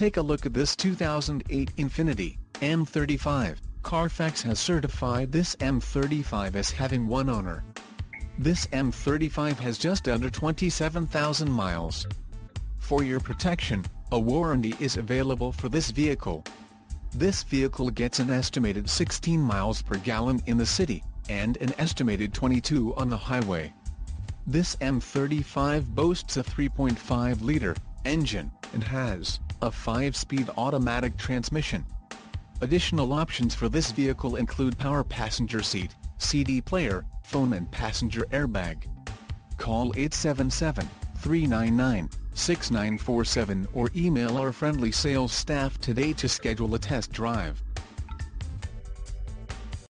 take a look at this 2008 Infiniti M35. Carfax has certified this M35 as having one owner. This M35 has just under 27,000 miles. For your protection, a warranty is available for this vehicle. This vehicle gets an estimated 16 miles per gallon in the city, and an estimated 22 on the highway. This M35 boasts a 3.5-liter engine, and has a 5-speed automatic transmission. Additional options for this vehicle include power passenger seat, CD player, phone and passenger airbag. Call 877-399-6947 or email our friendly sales staff today to schedule a test drive.